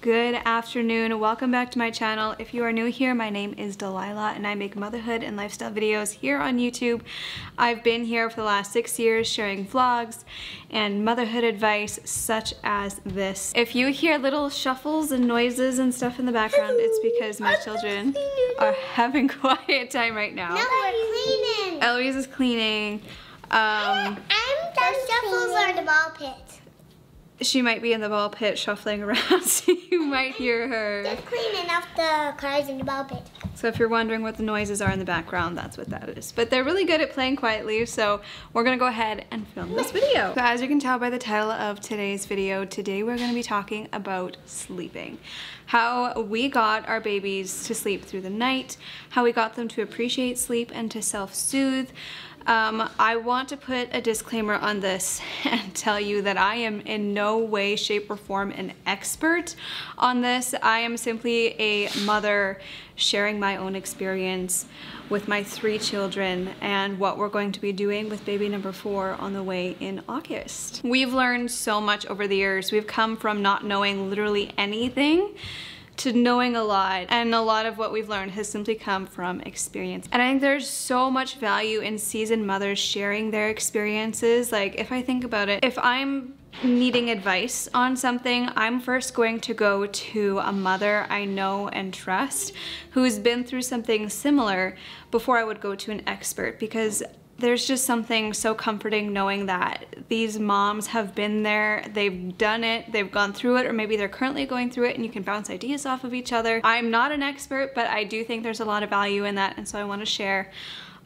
Good afternoon. Welcome back to my channel. If you are new here, my name is Delilah and I make motherhood and lifestyle videos here on YouTube. I've been here for the last six years sharing vlogs and motherhood advice such as this. If you hear little shuffles and noises and stuff in the background, it's because my children are having quiet time right now. No, we're cleaning. Eloise is cleaning. Um, I'm done shuffles are the ball pit. She might be in the ball pit shuffling around, so you might hear her. Just cleaning up the cars in the ball pit. So if you're wondering what the noises are in the background, that's what that is. But they're really good at playing quietly, so we're gonna go ahead and film this video. So as you can tell by the title of today's video, today we're gonna be talking about sleeping. How we got our babies to sleep through the night, how we got them to appreciate sleep and to self-soothe, um, I want to put a disclaimer on this and tell you that I am in no way, shape, or form an expert on this. I am simply a mother sharing my own experience with my three children and what we're going to be doing with baby number four on the way in August. We've learned so much over the years. We've come from not knowing literally anything to knowing a lot and a lot of what we've learned has simply come from experience. And I think there's so much value in seasoned mothers sharing their experiences. Like if I think about it if I'm needing advice on something, I'm first going to go to a mother I know and trust who's been through something similar before I would go to an expert because there's just something so comforting knowing that these moms have been there, they've done it, they've gone through it, or maybe they're currently going through it and you can bounce ideas off of each other. I'm not an expert, but I do think there's a lot of value in that, and so I want to share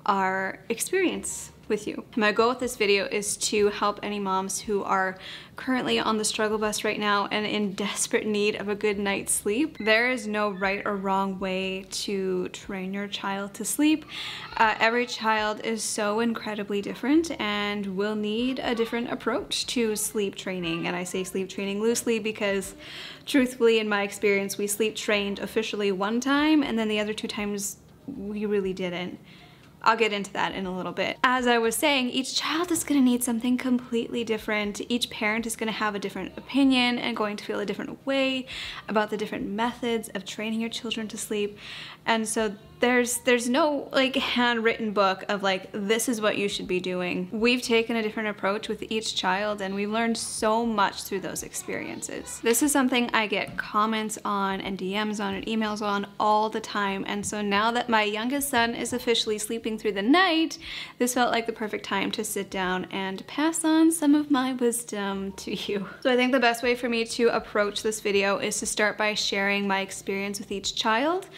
our experience with you. My goal with this video is to help any moms who are currently on the struggle bus right now and in desperate need of a good night's sleep. There is no right or wrong way to train your child to sleep. Uh, every child is so incredibly different and will need a different approach to sleep training. And I say sleep training loosely because truthfully in my experience we sleep trained officially one time and then the other two times we really didn't. I'll get into that in a little bit. As I was saying, each child is gonna need something completely different. Each parent is gonna have a different opinion and going to feel a different way about the different methods of training your children to sleep. And so there's there's no like handwritten book of like this is what you should be doing. We've taken a different approach with each child and we've learned so much through those experiences. This is something I get comments on and DMs on and emails on all the time and so now that my youngest son is officially sleeping through the night, this felt like the perfect time to sit down and pass on some of my wisdom to you. So I think the best way for me to approach this video is to start by sharing my experience with each child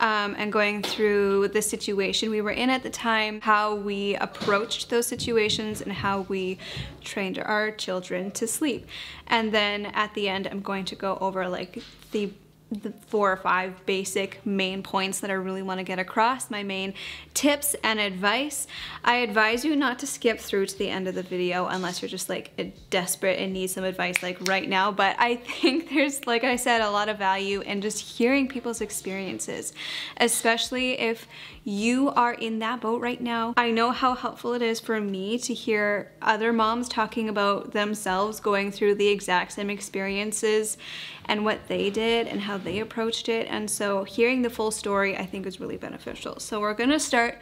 um, and going through the situation we were in at the time, how we approached those situations, and how we trained our children to sleep. And then at the end, I'm going to go over like the the four or five basic main points that I really want to get across, my main tips and advice. I advise you not to skip through to the end of the video unless you're just like desperate and need some advice like right now, but I think there's, like I said, a lot of value in just hearing people's experiences, especially if you are in that boat right now. I know how helpful it is for me to hear other moms talking about themselves going through the exact same experiences and what they did and how they approached it. And so hearing the full story I think is really beneficial. So we're gonna start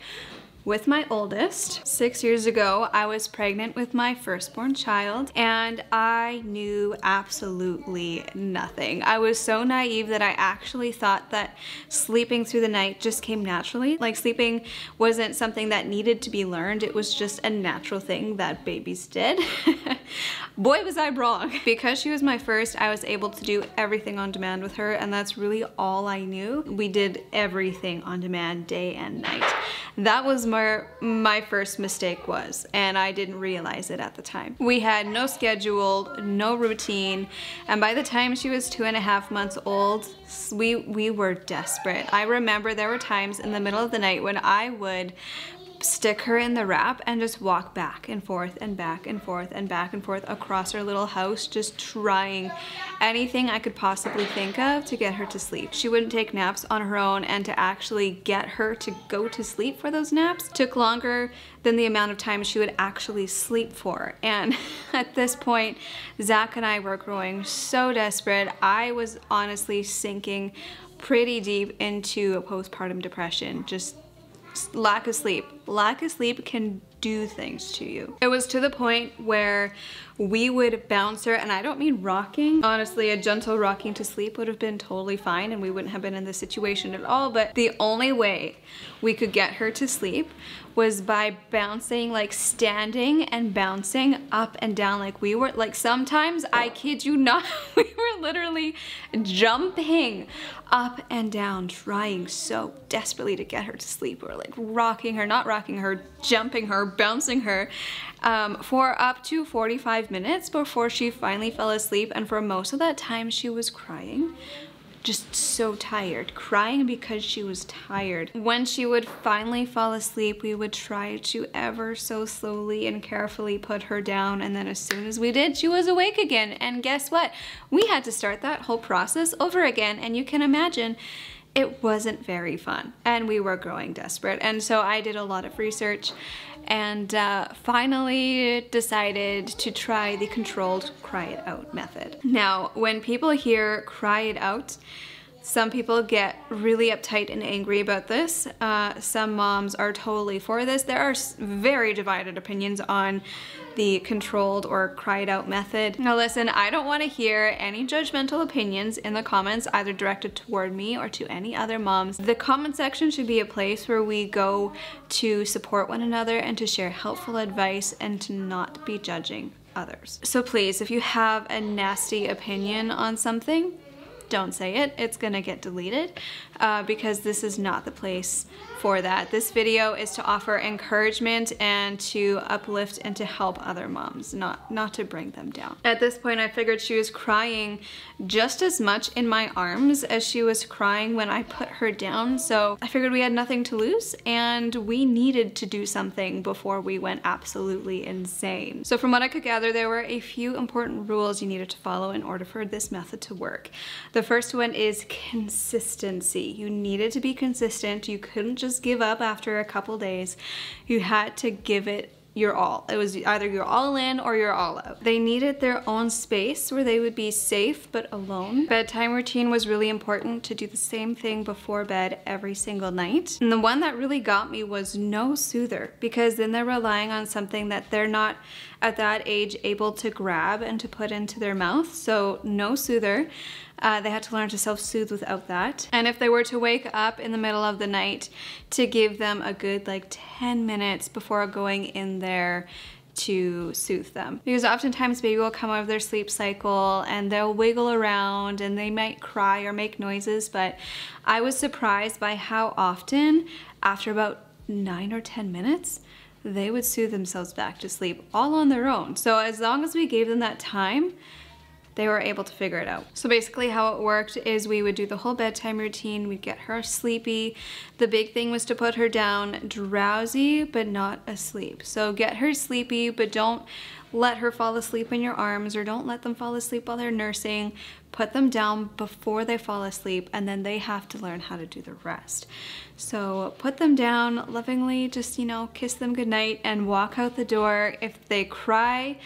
with my oldest. Six years ago, I was pregnant with my firstborn child and I knew absolutely nothing. I was so naive that I actually thought that sleeping through the night just came naturally. Like sleeping wasn't something that needed to be learned. It was just a natural thing that babies did. Boy, was I wrong. Because she was my first, I was able to do everything on demand with her and that's really all I knew. We did everything on demand day and night. That was where my first mistake was and I didn't realize it at the time. We had no schedule, no routine, and by the time she was two and a half months old, we, we were desperate. I remember there were times in the middle of the night when I would stick her in the wrap and just walk back and forth and back and forth and back and forth across her little house just trying anything I could possibly think of to get her to sleep. She wouldn't take naps on her own and to actually get her to go to sleep for those naps took longer than the amount of time she would actually sleep for. And at this point, Zach and I were growing so desperate. I was honestly sinking pretty deep into a postpartum depression, just lack of sleep. Lack of sleep can do things to you. It was to the point where we would bounce her, and I don't mean rocking. Honestly, a gentle rocking to sleep would have been totally fine and we wouldn't have been in this situation at all, but the only way we could get her to sleep was by bouncing, like standing and bouncing up and down like we were, like sometimes, I kid you not, we were literally jumping up and down, trying so desperately to get her to sleep. We were like rocking her, not rocking her, jumping her, bouncing her um, for up to 45 minutes before she finally fell asleep. And for most of that time, she was crying just so tired, crying because she was tired. When she would finally fall asleep, we would try to ever so slowly and carefully put her down. And then as soon as we did, she was awake again. And guess what? We had to start that whole process over again. And you can imagine it wasn't very fun and we were growing desperate. And so I did a lot of research and uh, finally decided to try the controlled cry it out method. Now, when people hear cry it out, some people get really uptight and angry about this. Uh, some moms are totally for this. There are very divided opinions on the controlled or cried out method. Now listen, I don't want to hear any judgmental opinions in the comments either directed toward me or to any other moms. The comment section should be a place where we go to support one another and to share helpful advice and to not be judging others. So please, if you have a nasty opinion on something, don't say it. It's gonna get deleted uh, because this is not the place for that. This video is to offer encouragement and to uplift and to help other moms, not, not to bring them down. At this point, I figured she was crying just as much in my arms as she was crying when I put her down. So I figured we had nothing to lose and we needed to do something before we went absolutely insane. So from what I could gather, there were a few important rules you needed to follow in order for this method to work. The first one is consistency. You needed to be consistent. You couldn't just give up after a couple days. You had to give it your all. It was either you're all in or you're all out. They needed their own space where they would be safe but alone. Bedtime routine was really important to do the same thing before bed every single night. And the one that really got me was no soother because then they're relying on something that they're not at that age able to grab and to put into their mouth. So no soother. Uh, they had to learn to self-soothe without that. And if they were to wake up in the middle of the night, to give them a good like 10 minutes before going in there to soothe them. Because oftentimes baby will come out of their sleep cycle and they'll wiggle around and they might cry or make noises, but I was surprised by how often after about nine or 10 minutes, they would soothe themselves back to sleep all on their own. So as long as we gave them that time, they were able to figure it out. So basically how it worked is we would do the whole bedtime routine, we'd get her sleepy. The big thing was to put her down drowsy but not asleep. So get her sleepy but don't let her fall asleep in your arms or don't let them fall asleep while they're nursing. Put them down before they fall asleep and then they have to learn how to do the rest. So put them down lovingly, just, you know, kiss them goodnight and walk out the door. If they cry,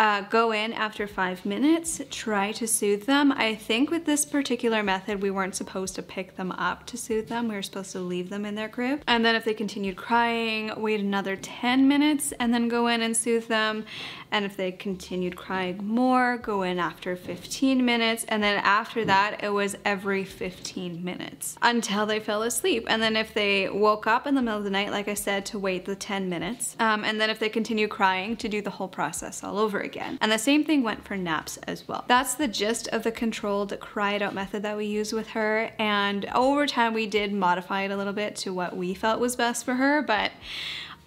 uh, go in after five minutes, try to soothe them. I think with this particular method, we weren't supposed to pick them up to soothe them. We were supposed to leave them in their crib. And then if they continued crying, wait another 10 minutes and then go in and soothe them. And if they continued crying more, go in after 15 minutes. And then after that, it was every 15 minutes until they fell asleep. And then if they woke up in the middle of the night, like I said, to wait the 10 minutes. Um, and then if they continue crying, to do the whole process all over again. And the same thing went for naps as well. That's the gist of the controlled cry it out method that we use with her. And over time, we did modify it a little bit to what we felt was best for her. But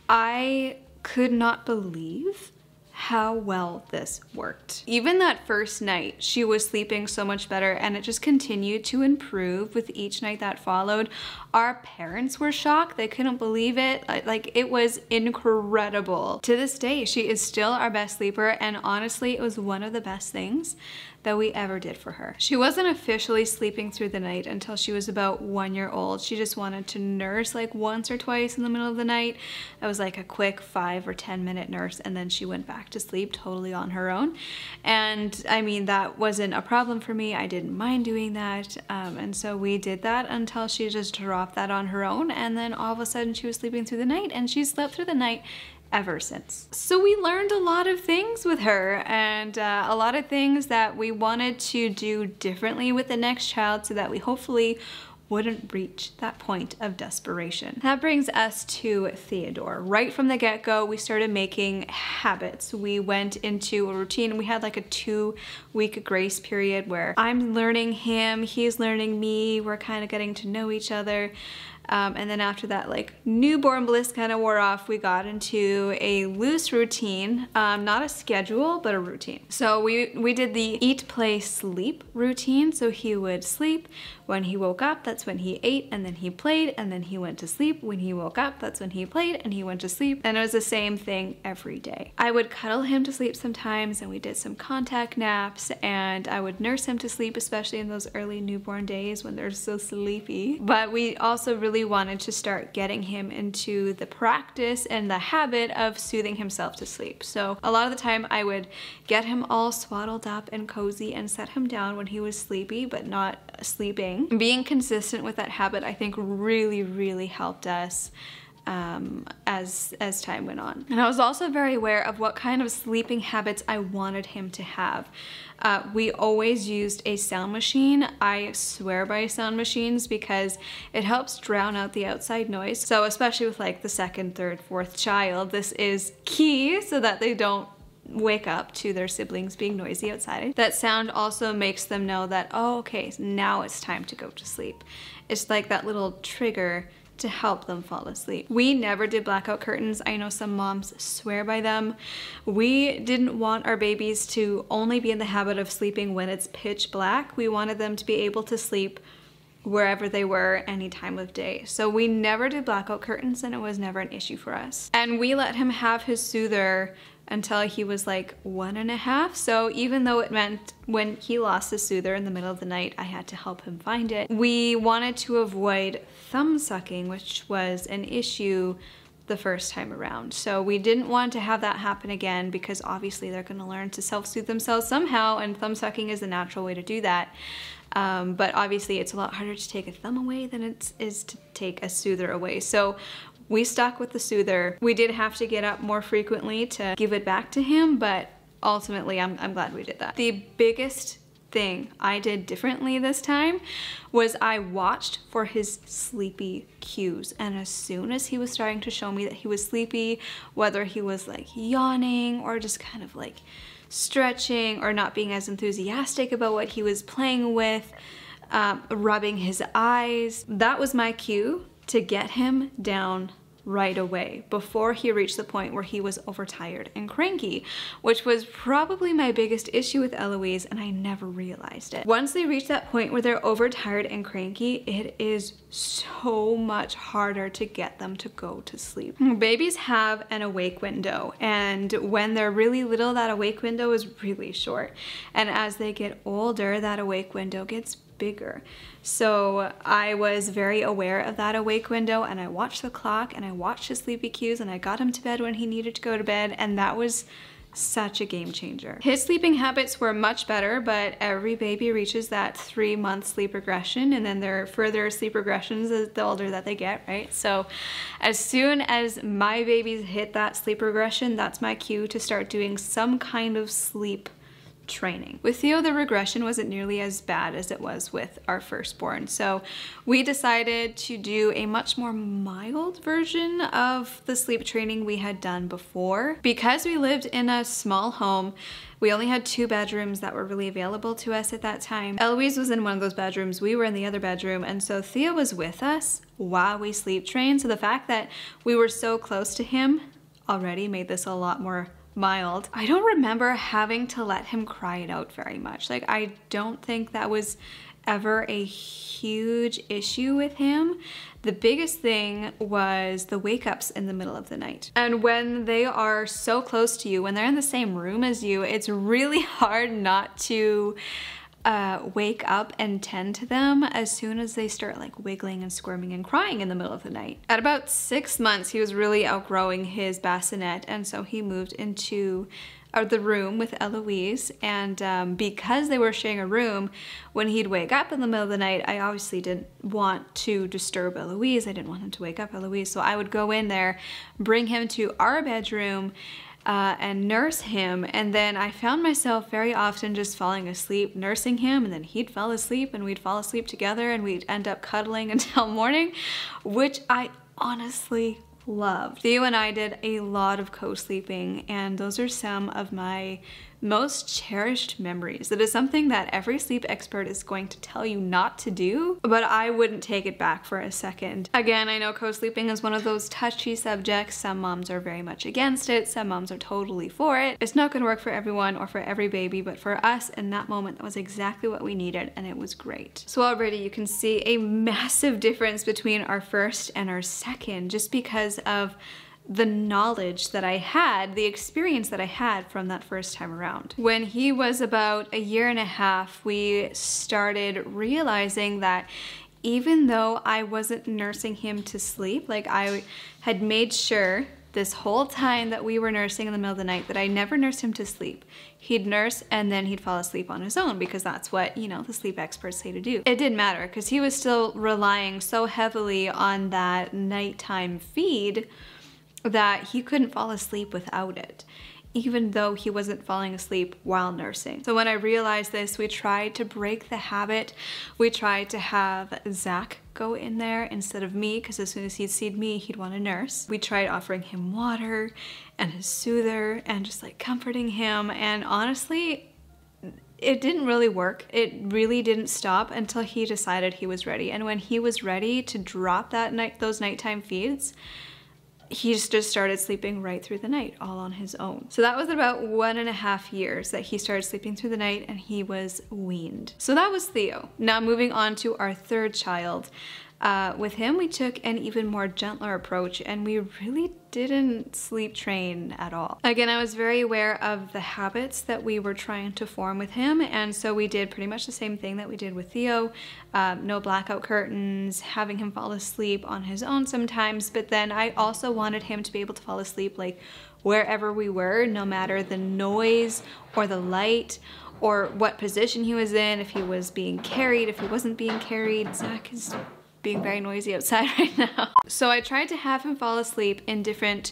I could not believe how well this worked. Even that first night, she was sleeping so much better and it just continued to improve with each night that followed. Our parents were shocked. They couldn't believe it. Like it was incredible. To this day, she is still our best sleeper and honestly, it was one of the best things that we ever did for her. She wasn't officially sleeping through the night until she was about one year old. She just wanted to nurse like once or twice in the middle of the night. It was like a quick five or 10 minute nurse and then she went back to sleep totally on her own. And I mean, that wasn't a problem for me. I didn't mind doing that. Um, and so we did that until she just dropped that on her own. And then all of a sudden she was sleeping through the night and she slept through the night ever since. So we learned a lot of things with her and uh, a lot of things that we wanted to do differently with the next child so that we hopefully wouldn't reach that point of desperation. That brings us to Theodore. Right from the get-go, we started making habits. We went into a routine. We had like a two week grace period where I'm learning him, he's learning me, we're kind of getting to know each other. Um, and then after that, like newborn bliss kind of wore off, we got into a loose routine, um, not a schedule, but a routine. So we, we did the eat, play, sleep routine. So he would sleep, when he woke up, that's when he ate and then he played and then he went to sleep. When he woke up, that's when he played and he went to sleep. And it was the same thing every day. I would cuddle him to sleep sometimes and we did some contact naps and I would nurse him to sleep, especially in those early newborn days when they're so sleepy. But we also really wanted to start getting him into the practice and the habit of soothing himself to sleep. So a lot of the time I would get him all swaddled up and cozy and set him down when he was sleepy but not sleeping. Being consistent with that habit I think really, really helped us um, as as time went on. And I was also very aware of what kind of sleeping habits I wanted him to have. Uh, we always used a sound machine. I swear by sound machines because it helps drown out the outside noise. So especially with like the second, third, fourth child, this is key so that they don't wake up to their siblings being noisy outside. That sound also makes them know that, oh, okay, now it's time to go to sleep. It's like that little trigger to help them fall asleep. We never did blackout curtains. I know some moms swear by them. We didn't want our babies to only be in the habit of sleeping when it's pitch black. We wanted them to be able to sleep wherever they were any time of day. So we never did blackout curtains and it was never an issue for us. And we let him have his soother until he was like one and a half. So even though it meant when he lost his soother in the middle of the night, I had to help him find it. We wanted to avoid thumb sucking, which was an issue the first time around. So we didn't want to have that happen again because obviously they're gonna learn to self-soothe themselves somehow and thumb sucking is the natural way to do that. Um, but obviously it's a lot harder to take a thumb away than it is to take a soother away. So we stuck with the soother. We did have to get up more frequently to give it back to him, but ultimately I'm, I'm glad we did that. The biggest thing I did differently this time was I watched for his sleepy cues. And as soon as he was starting to show me that he was sleepy, whether he was like yawning or just kind of like stretching or not being as enthusiastic about what he was playing with, um, rubbing his eyes, that was my cue to get him down right away before he reached the point where he was overtired and cranky, which was probably my biggest issue with Eloise and I never realized it. Once they reach that point where they're overtired and cranky, it is so much harder to get them to go to sleep. Babies have an awake window and when they're really little, that awake window is really short. And as they get older, that awake window gets bigger. So I was very aware of that awake window and I watched the clock and I watched his sleepy cues and I got him to bed when he needed to go to bed and that was such a game changer. His sleeping habits were much better, but every baby reaches that three month sleep regression and then there are further sleep regressions the older that they get, right? So as soon as my babies hit that sleep regression, that's my cue to start doing some kind of sleep training. With Theo, the regression wasn't nearly as bad as it was with our firstborn. So we decided to do a much more mild version of the sleep training we had done before. Because we lived in a small home, we only had two bedrooms that were really available to us at that time. Eloise was in one of those bedrooms, we were in the other bedroom, and so Theo was with us while we sleep trained. So the fact that we were so close to him already made this a lot more mild. I don't remember having to let him cry it out very much. Like I don't think that was ever a huge issue with him. The biggest thing was the wake ups in the middle of the night. And when they are so close to you, when they're in the same room as you, it's really hard not to uh, wake up and tend to them as soon as they start like wiggling and squirming and crying in the middle of the night. At about six months, he was really outgrowing his bassinet, and so he moved into or the room with Eloise and um, because they were sharing a room when he'd wake up in the middle of the night I obviously didn't want to disturb Eloise I didn't want him to wake up Eloise so I would go in there bring him to our bedroom uh, and nurse him and then I found myself very often just falling asleep nursing him and then he'd fall asleep and we'd fall asleep together and we'd end up cuddling until morning which I honestly loved. Theo and I did a lot of co-sleeping and those are some of my most cherished memories. It is something that every sleep expert is going to tell you not to do, but I wouldn't take it back for a second. Again, I know co-sleeping is one of those touchy subjects. Some moms are very much against it. Some moms are totally for it. It's not gonna work for everyone or for every baby, but for us in that moment, that was exactly what we needed and it was great. So already you can see a massive difference between our first and our second just because of the knowledge that I had, the experience that I had from that first time around. When he was about a year and a half, we started realizing that even though I wasn't nursing him to sleep, like I had made sure this whole time that we were nursing in the middle of the night that I never nursed him to sleep. He'd nurse and then he'd fall asleep on his own because that's what, you know, the sleep experts say to do. It didn't matter because he was still relying so heavily on that nighttime feed that he couldn't fall asleep without it even though he wasn't falling asleep while nursing. So when I realized this, we tried to break the habit. We tried to have Zach go in there instead of me because as soon as he'd seen me, he'd want to nurse. We tried offering him water and his soother and just like comforting him. And honestly, it didn't really work. It really didn't stop until he decided he was ready. And when he was ready to drop that night, those nighttime feeds, he just started sleeping right through the night all on his own. So that was about one and a half years that he started sleeping through the night and he was weaned. So that was Theo. Now moving on to our third child. Uh, with him, we took an even more gentler approach and we really didn't sleep train at all. Again, I was very aware of the habits that we were trying to form with him and so we did pretty much the same thing that we did with Theo. Um, no blackout curtains, having him fall asleep on his own sometimes, but then I also wanted him to be able to fall asleep like wherever we were, no matter the noise or the light or what position he was in, if he was being carried, if he wasn't being carried. Zach is being very noisy outside right now. So I tried to have him fall asleep in different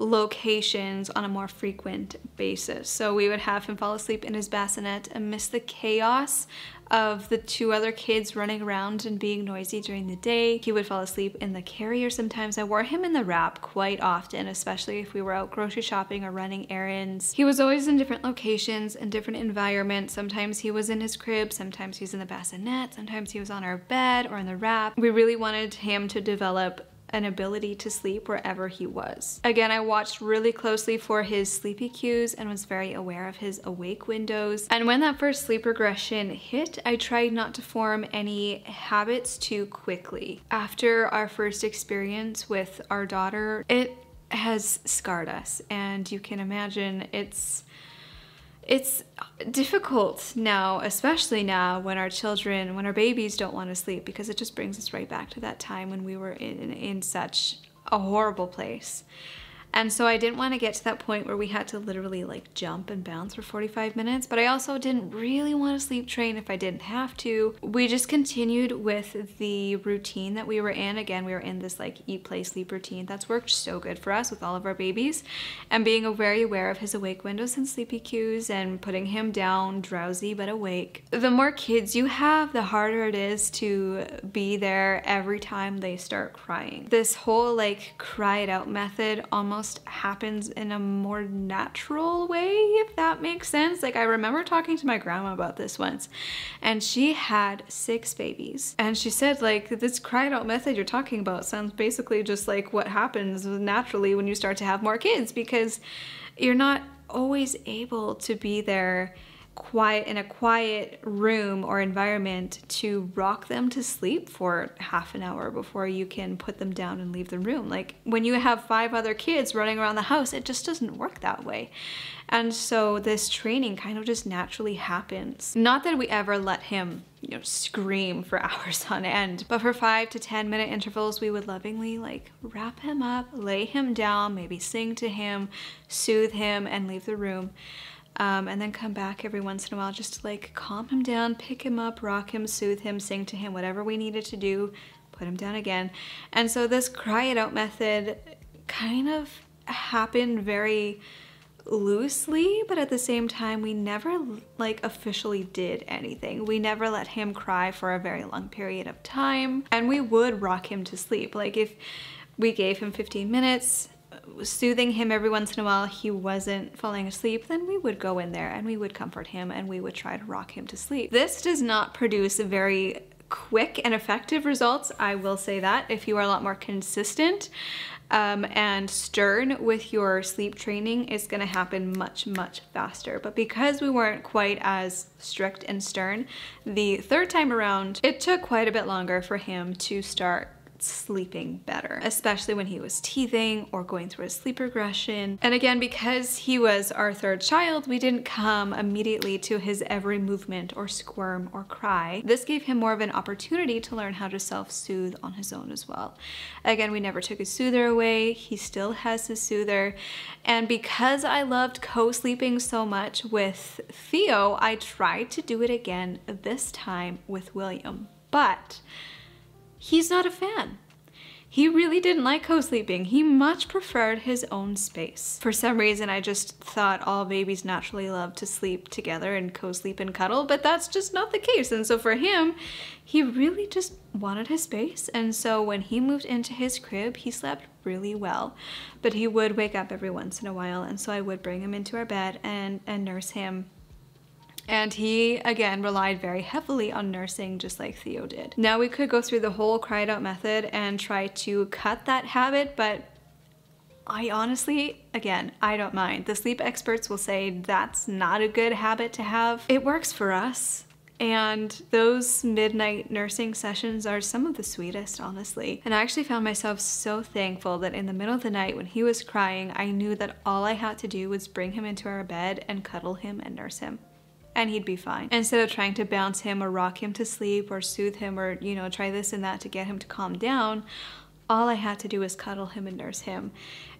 locations on a more frequent basis. So we would have him fall asleep in his bassinet and miss the chaos of the two other kids running around and being noisy during the day. He would fall asleep in the carrier sometimes. I wore him in the wrap quite often, especially if we were out grocery shopping or running errands. He was always in different locations and different environments. Sometimes he was in his crib, sometimes he was in the bassinet, sometimes he was on our bed or in the wrap. We really wanted him to develop an ability to sleep wherever he was. Again, I watched really closely for his sleepy cues and was very aware of his awake windows. And when that first sleep regression hit, I tried not to form any habits too quickly. After our first experience with our daughter, it has scarred us and you can imagine it's it's difficult now, especially now when our children, when our babies don't want to sleep because it just brings us right back to that time when we were in, in such a horrible place. And so I didn't want to get to that point where we had to literally like jump and bounce for 45 minutes, but I also didn't really want to sleep train if I didn't have to. We just continued with the routine that we were in. Again, we were in this like eat, play, sleep routine. That's worked so good for us with all of our babies and being very aware of his awake windows and sleepy cues and putting him down drowsy but awake. The more kids you have, the harder it is to be there every time they start crying. This whole like cry it out method almost almost happens in a more natural way, if that makes sense. Like I remember talking to my grandma about this once and she had six babies. And she said like this it out method you're talking about sounds basically just like what happens naturally when you start to have more kids because you're not always able to be there quiet in a quiet room or environment to rock them to sleep for half an hour before you can put them down and leave the room. Like when you have five other kids running around the house, it just doesn't work that way. And so this training kind of just naturally happens. Not that we ever let him, you know, scream for hours on end, but for five to 10 minute intervals, we would lovingly like wrap him up, lay him down, maybe sing to him, soothe him, and leave the room. Um, and then come back every once in a while just to like calm him down, pick him up, rock him, soothe him, sing to him, whatever we needed to do, put him down again. And so this cry it out method kind of happened very loosely, but at the same time, we never like officially did anything. We never let him cry for a very long period of time, and we would rock him to sleep. Like if we gave him 15 minutes, soothing him every once in a while he wasn't falling asleep, then we would go in there and we would comfort him and we would try to rock him to sleep. This does not produce a very quick and effective results, I will say that. If you are a lot more consistent um, and stern with your sleep training, it's gonna happen much, much faster. But because we weren't quite as strict and stern, the third time around, it took quite a bit longer for him to start sleeping better, especially when he was teething or going through a sleep regression. And again, because he was our third child, we didn't come immediately to his every movement or squirm or cry. This gave him more of an opportunity to learn how to self-soothe on his own as well. Again, we never took his soother away. He still has his soother. And because I loved co-sleeping so much with Theo, I tried to do it again this time with William. But he's not a fan. He really didn't like co-sleeping. He much preferred his own space. For some reason, I just thought all babies naturally love to sleep together and co-sleep and cuddle, but that's just not the case. And so for him, he really just wanted his space. And so when he moved into his crib, he slept really well, but he would wake up every once in a while. And so I would bring him into our bed and, and nurse him and he, again, relied very heavily on nursing just like Theo did. Now we could go through the whole cry it out method and try to cut that habit, but I honestly, again, I don't mind. The sleep experts will say that's not a good habit to have. It works for us. And those midnight nursing sessions are some of the sweetest, honestly. And I actually found myself so thankful that in the middle of the night when he was crying, I knew that all I had to do was bring him into our bed and cuddle him and nurse him and he'd be fine. Instead of trying to bounce him or rock him to sleep or soothe him or, you know, try this and that to get him to calm down, all I had to do was cuddle him and nurse him.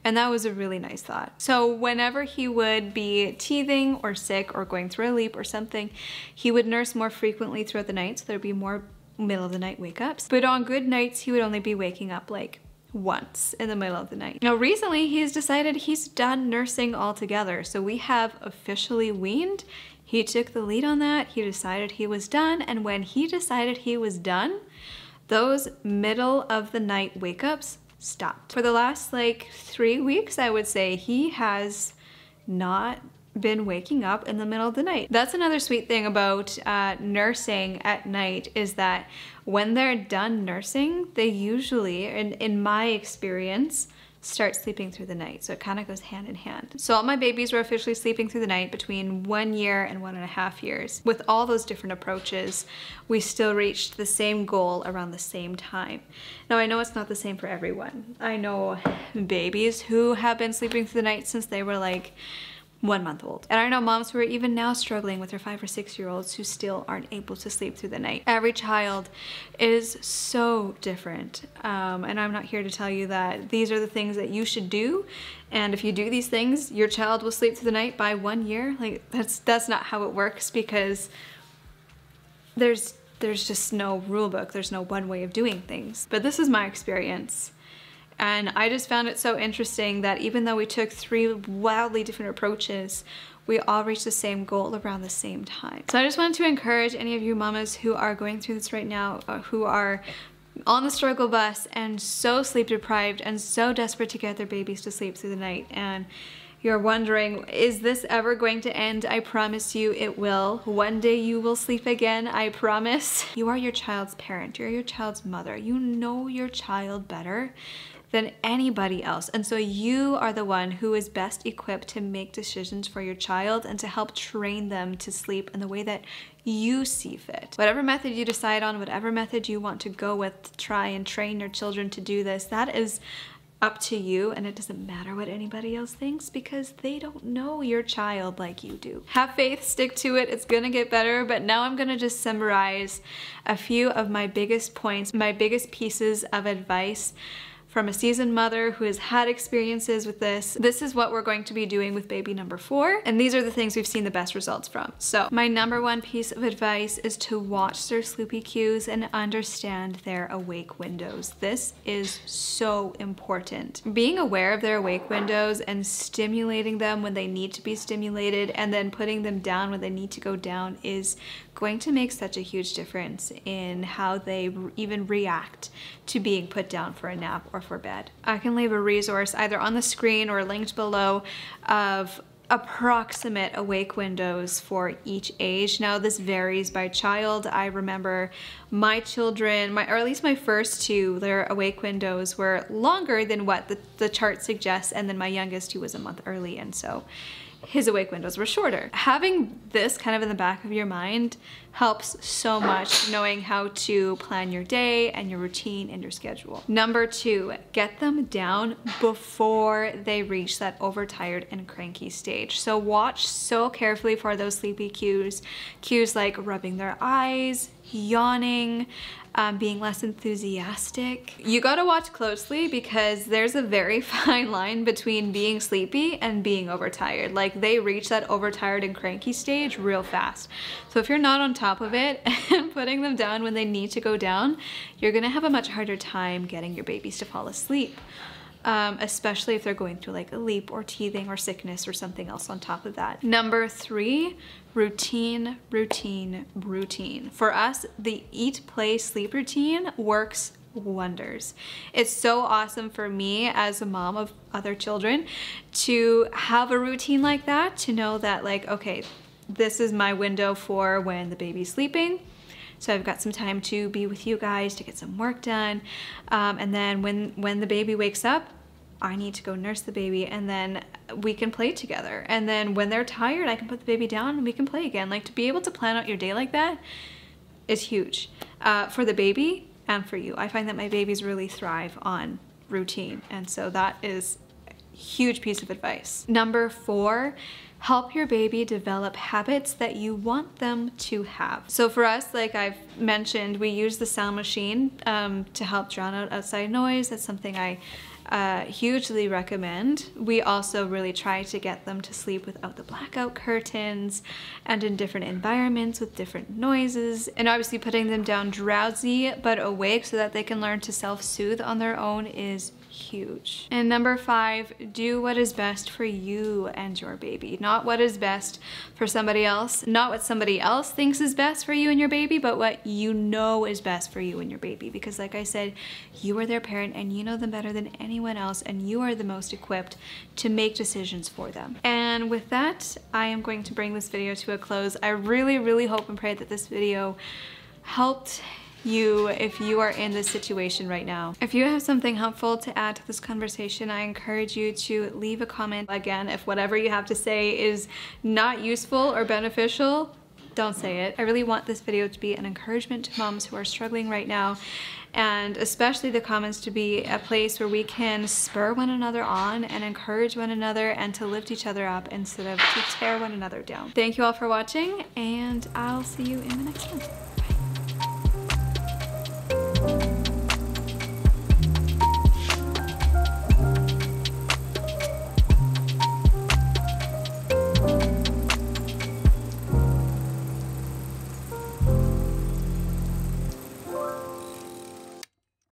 And that was a really nice thought. So whenever he would be teething or sick or going through a leap or something, he would nurse more frequently throughout the night. So there'd be more middle of the night wake ups. But on good nights, he would only be waking up like once in the middle of the night. Now recently he's decided he's done nursing altogether. So we have officially weaned he took the lead on that. He decided he was done. And when he decided he was done, those middle of the night wake ups stopped. For the last like three weeks, I would say he has not been waking up in the middle of the night. That's another sweet thing about uh, nursing at night is that when they're done nursing, they usually, in, in my experience, start sleeping through the night. So it kind of goes hand in hand. So all my babies were officially sleeping through the night between one year and one and a half years. With all those different approaches, we still reached the same goal around the same time. Now I know it's not the same for everyone. I know babies who have been sleeping through the night since they were like one month old. And I know moms who are even now struggling with their five or six year olds who still aren't able to sleep through the night. Every child is so different. Um, and I'm not here to tell you that these are the things that you should do. And if you do these things, your child will sleep through the night by one year. Like that's, that's not how it works because there's, there's just no rule book. There's no one way of doing things. But this is my experience. And I just found it so interesting that even though we took three wildly different approaches, we all reached the same goal around the same time. So I just wanted to encourage any of you mamas who are going through this right now, uh, who are on the struggle bus and so sleep deprived and so desperate to get their babies to sleep through the night and you're wondering, is this ever going to end? I promise you it will. One day you will sleep again, I promise. You are your child's parent, you're your child's mother. You know your child better than anybody else. And so you are the one who is best equipped to make decisions for your child and to help train them to sleep in the way that you see fit. Whatever method you decide on, whatever method you want to go with to try and train your children to do this, that is up to you and it doesn't matter what anybody else thinks because they don't know your child like you do. Have faith, stick to it, it's gonna get better, but now I'm gonna just summarize a few of my biggest points, my biggest pieces of advice from a seasoned mother who has had experiences with this. This is what we're going to be doing with baby number four, and these are the things we've seen the best results from. So my number one piece of advice is to watch their sleepy cues and understand their awake windows. This is so important. Being aware of their awake windows and stimulating them when they need to be stimulated and then putting them down when they need to go down is going to make such a huge difference in how they even react to being put down for a nap or for bed. I can leave a resource either on the screen or linked below of approximate awake windows for each age. Now this varies by child. I remember my children, my or at least my first two, their awake windows were longer than what the, the chart suggests and then my youngest who was a month early and so his awake windows were shorter. Having this kind of in the back of your mind helps so much knowing how to plan your day and your routine and your schedule. Number two, get them down before they reach that overtired and cranky stage. So watch so carefully for those sleepy cues, cues like rubbing their eyes, yawning, um, being less enthusiastic. You gotta watch closely because there's a very fine line between being sleepy and being overtired. Like they reach that overtired and cranky stage real fast. So if you're not on top of it and putting them down when they need to go down, you're gonna have a much harder time getting your babies to fall asleep. Um, especially if they're going through like a leap or teething or sickness or something else on top of that. Number three, routine, routine, routine. For us, the eat, play, sleep routine works wonders. It's so awesome for me as a mom of other children to have a routine like that, to know that like, okay, this is my window for when the baby's sleeping. So I've got some time to be with you guys to get some work done. Um, and then when, when the baby wakes up, I need to go nurse the baby and then we can play together. And then when they're tired, I can put the baby down and we can play again. Like to be able to plan out your day like that is huge uh, for the baby and for you. I find that my babies really thrive on routine. And so that is huge piece of advice. Number four, help your baby develop habits that you want them to have. So for us, like I've mentioned, we use the sound machine um, to help drown out outside noise. That's something I uh, hugely recommend. We also really try to get them to sleep without the blackout curtains and in different environments with different noises and obviously putting them down drowsy but awake so that they can learn to self-soothe on their own is huge. And number five, do what is best for you and your baby. Not what is best for somebody else, not what somebody else thinks is best for you and your baby, but what you know is best for you and your baby. Because like I said, you are their parent and you know them better than anyone else and you are the most equipped to make decisions for them. And with that, I am going to bring this video to a close. I really, really hope and pray that this video helped you if you are in this situation right now. If you have something helpful to add to this conversation, I encourage you to leave a comment. Again, if whatever you have to say is not useful or beneficial, don't say it. I really want this video to be an encouragement to moms who are struggling right now and especially the comments to be a place where we can spur one another on and encourage one another and to lift each other up instead of to tear one another down. Thank you all for watching and I'll see you in the next one.